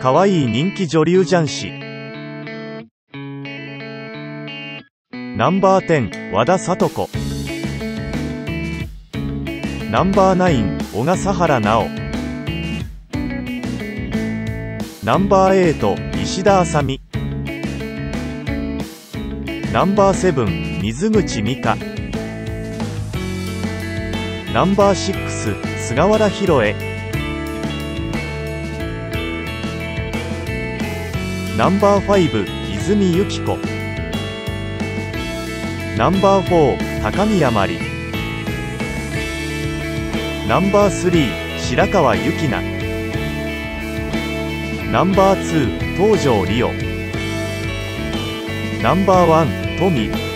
可愛い人気女流雀士。ナンバー10和田聡子。ナンバー9小笠原奈緒。ナンバー8石田あさみナンバーセブン水口美香。ナンバーシックス菅原弘恵。ナンバーファイブ泉由紀子ナンバーフォー高宮真理ナンバースリー白川由紀奈ナンバーツー東條理央ナンバーワン富